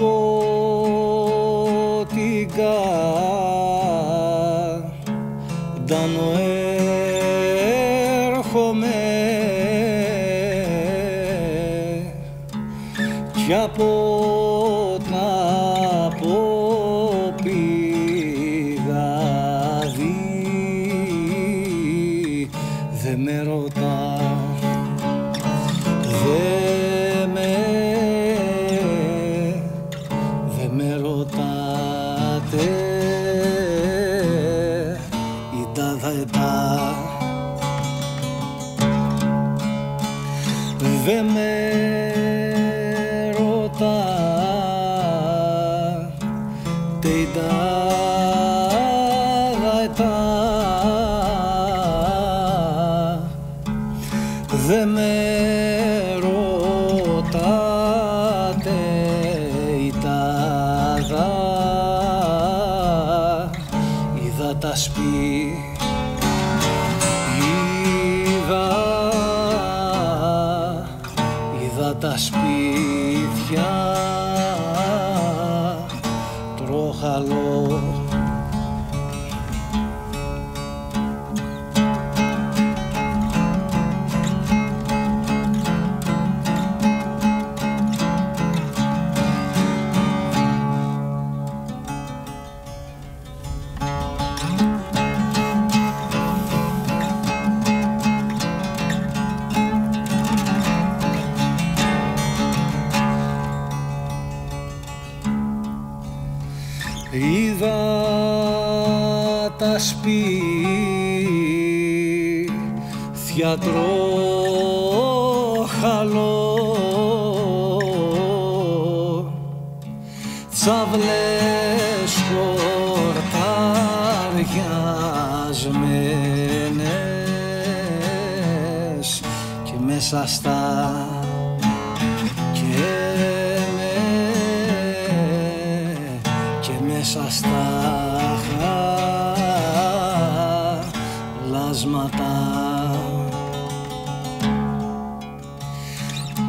Oh. te χαλό τσαβλές χορταριασμένες και μέσα στα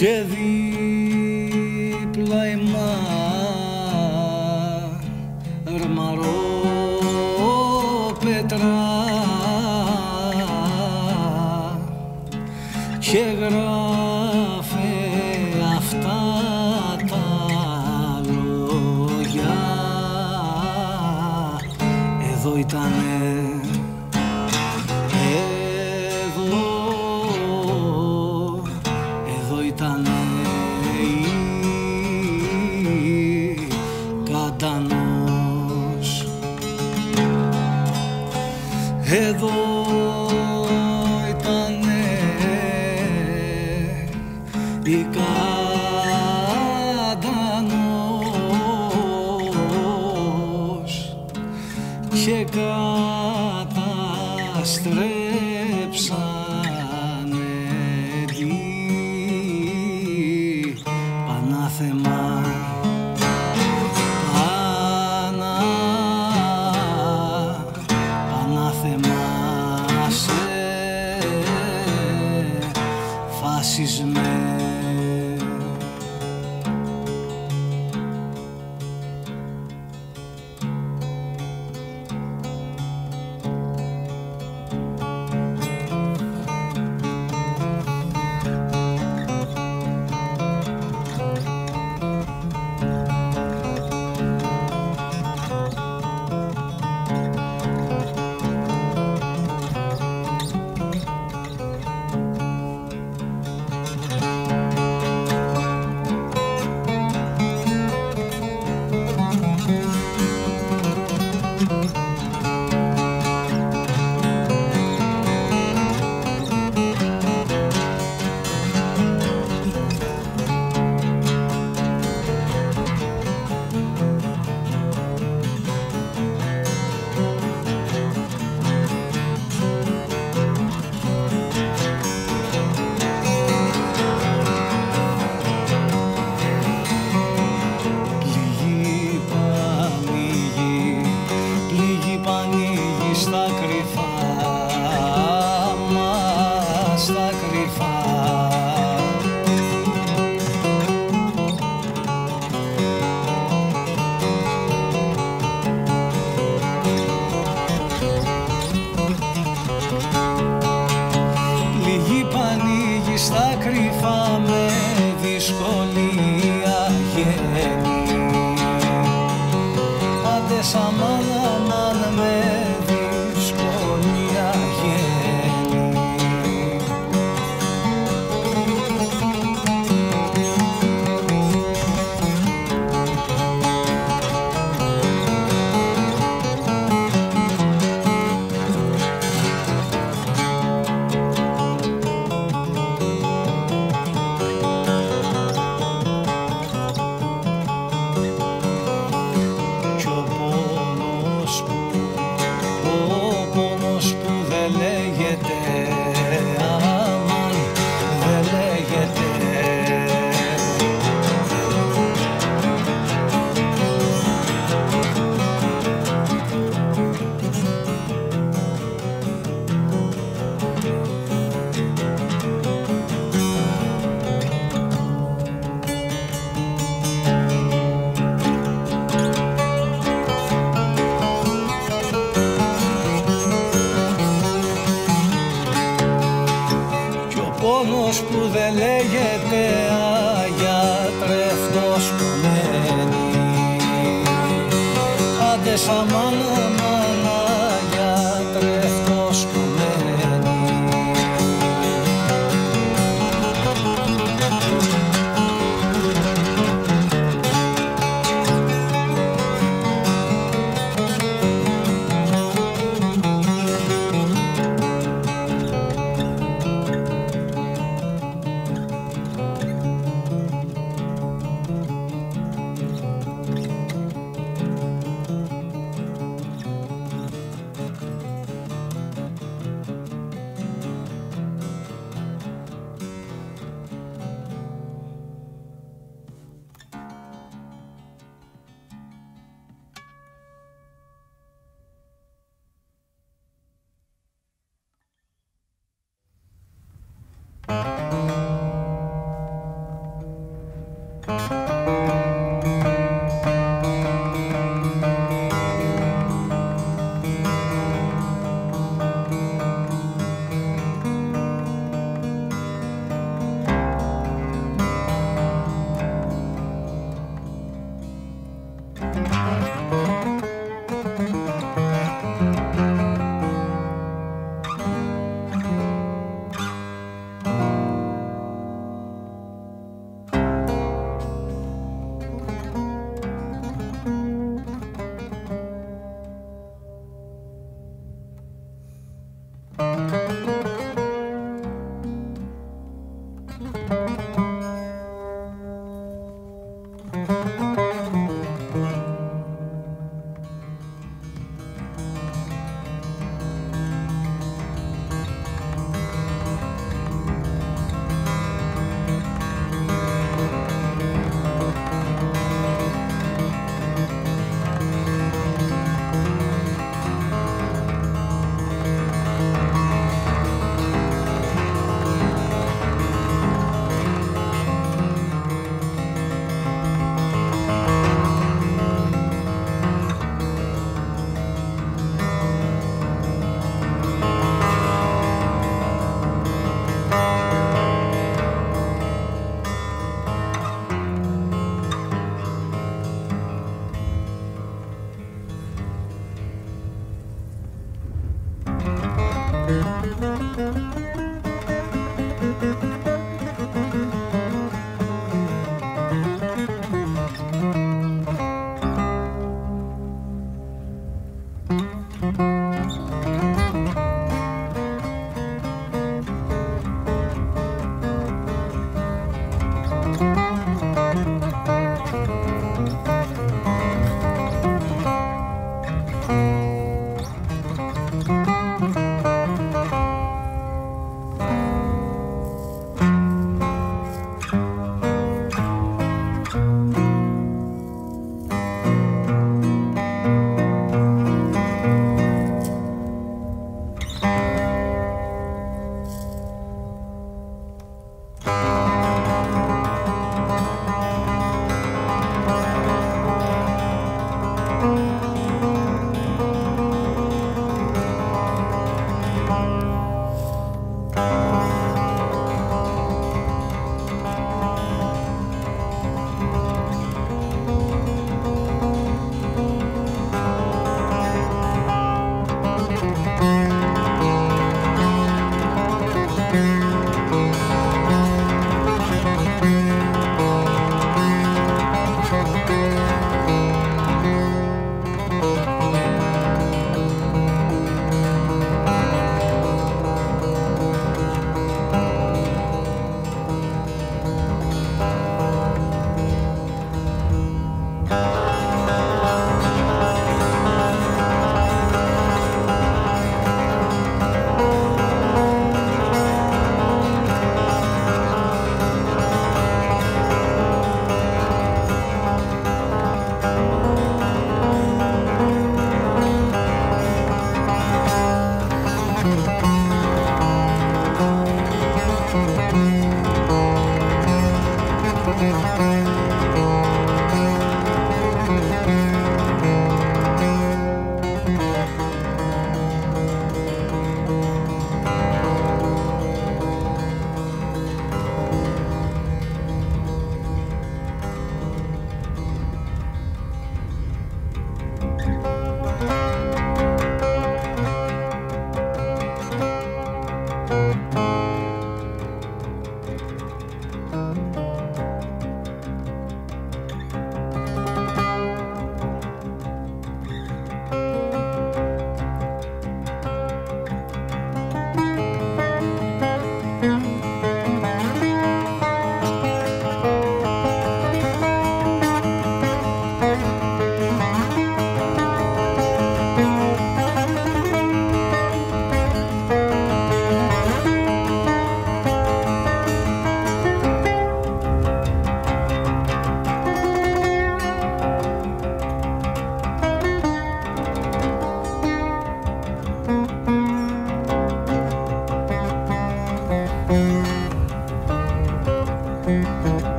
και δίπλα η πέτρα. Και γράφε αυτά τα λόγια. Εδώ ήτανε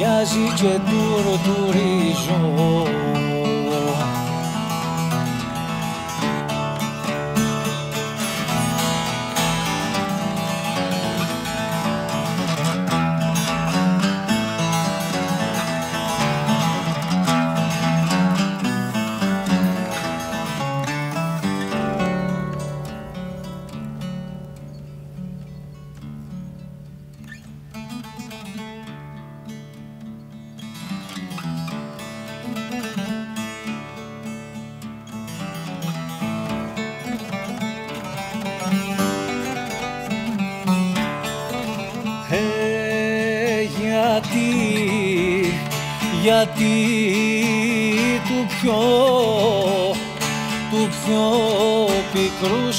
μοιάζει και τουρτουρίζω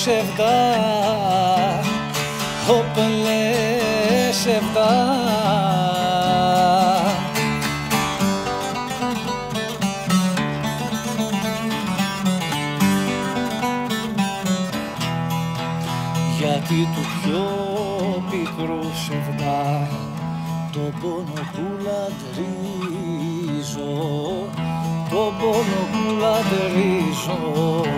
ψευδά ο πλεσευδά Γιατί του πιο πικρού ψευδά τον πόνο που λατρίζω τον πόνο που λατρίζω.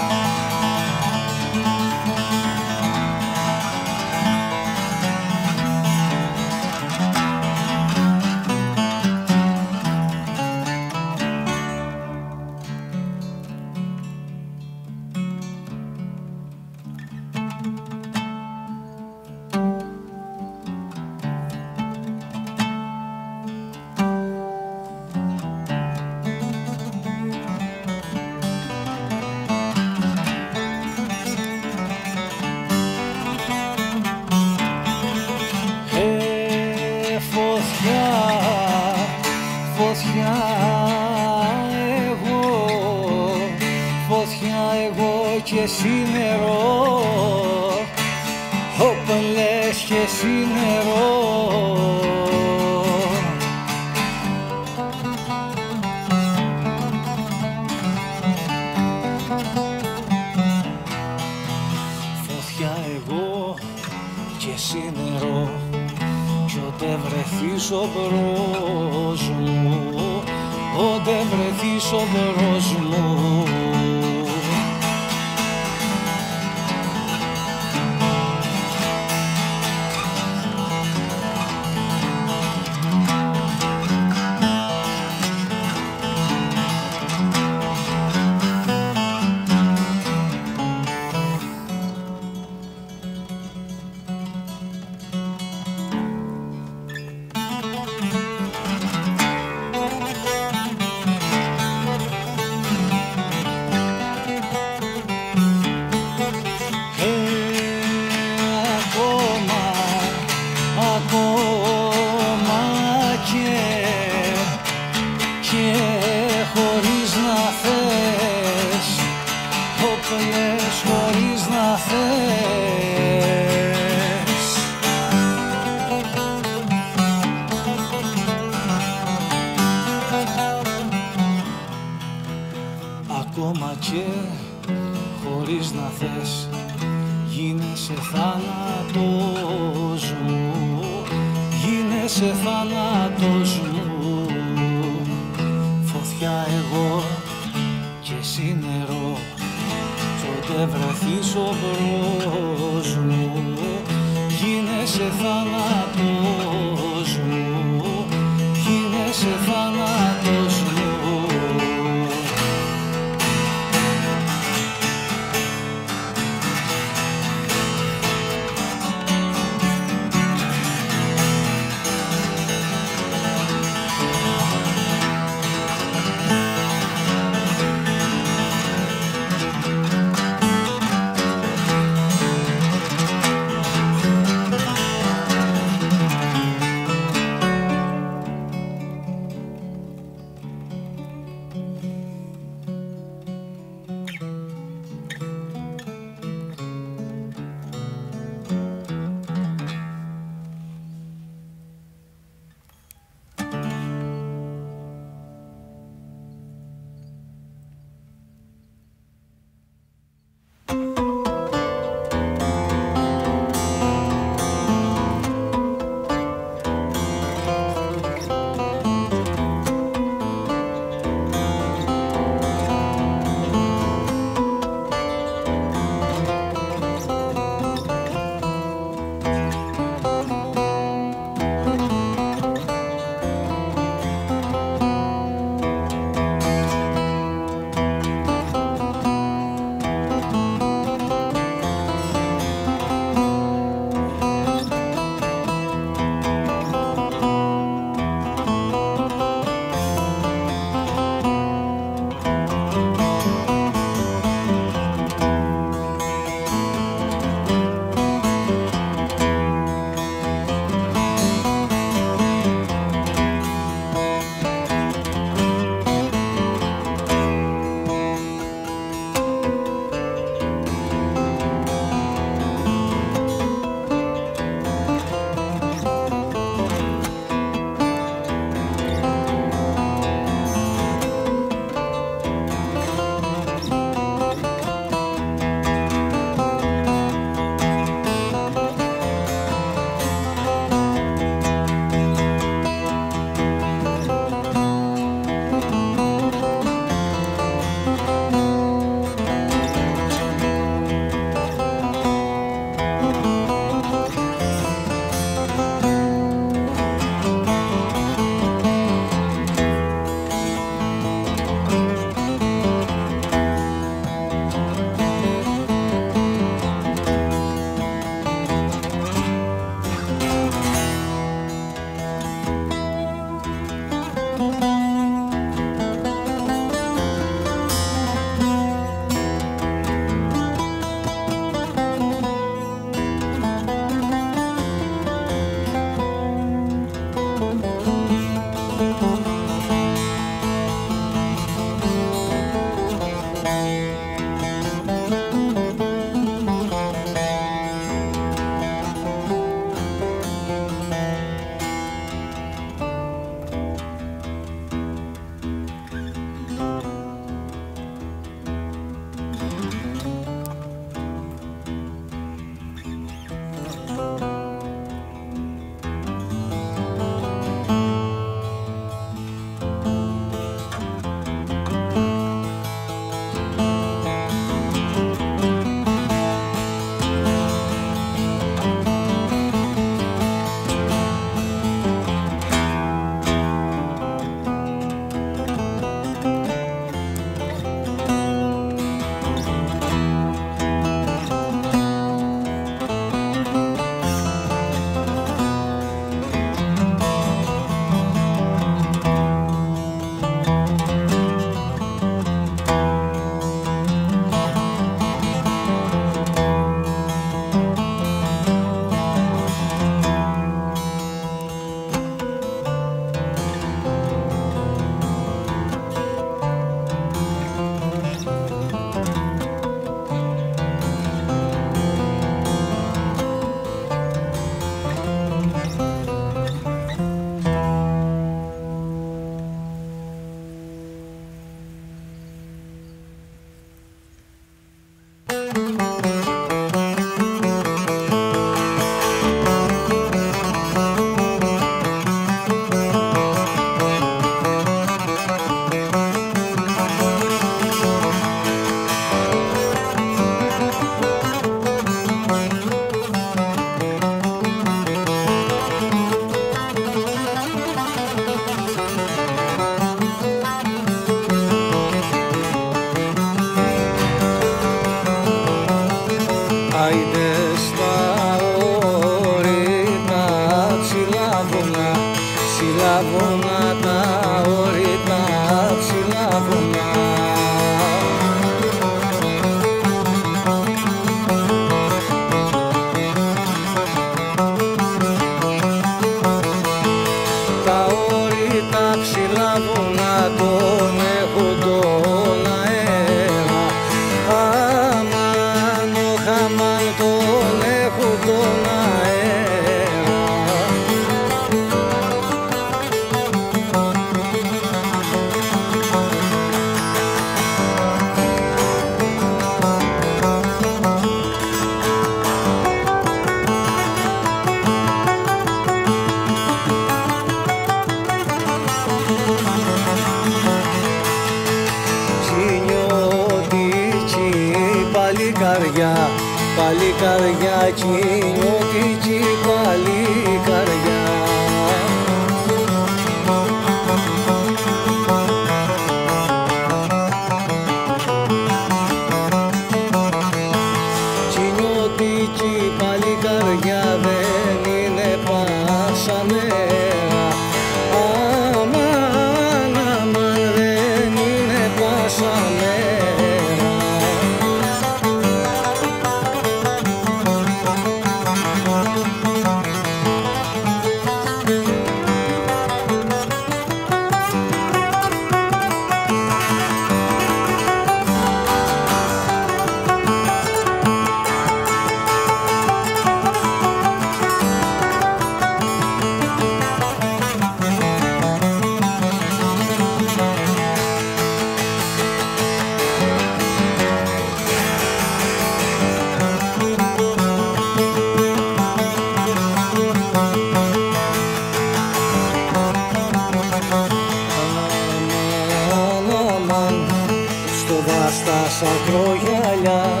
στο βάστα σακρογιαλά,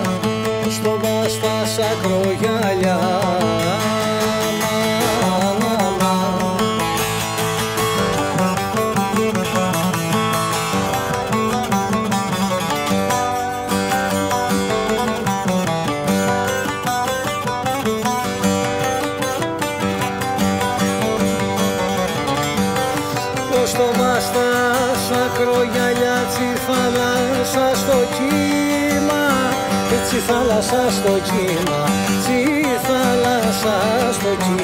στο βάστα σακρογιαλά. στο κύμα, στη θάλασσα στο.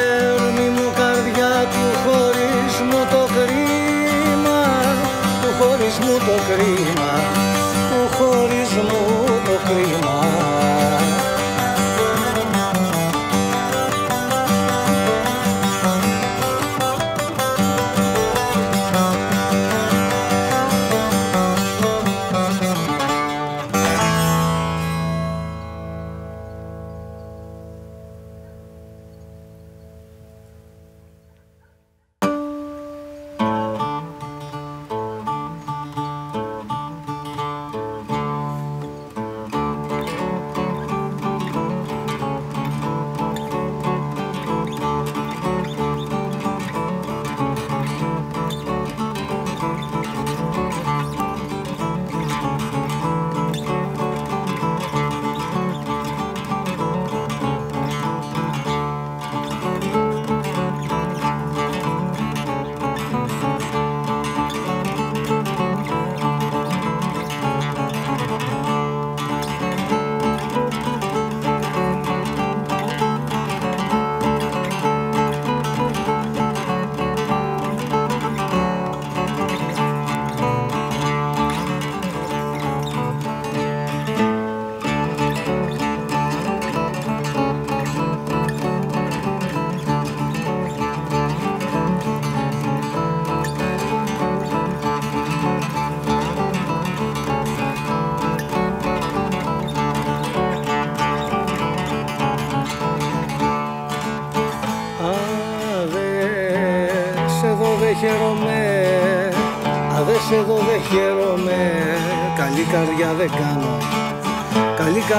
μου το κρίμα του χωρισμού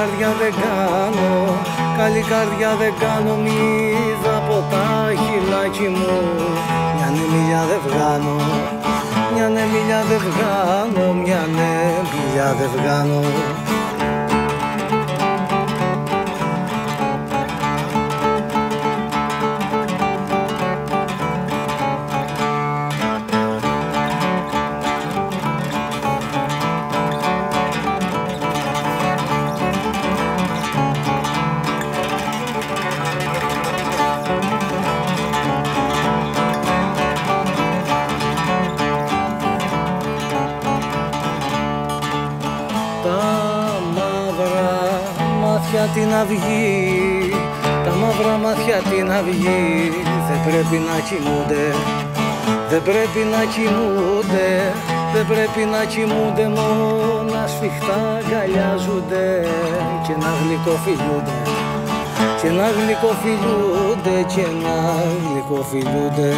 καρδιά δεν κάνω Καλή καρδιά δεν κάνω Μίδα από τα χυλάκι μου. Μια νεμιλιά δεν βγάνω Μια νεμιλιά δεν βγάνω Μια νεμιλιά δεν βγάνω αυγή Τα μαύρα μάτια την αυγή Δεν πρέπει να κοιμούνται. Δεν πρέπει να κοιμούνται. Δεν πρέπει να κοιμούνται Μόνα σφιχτά αγκαλιάζονται Και να γλυκοφιλούνται. Και να γλυκοφιλούνται. Και να γλυκοφιλούνται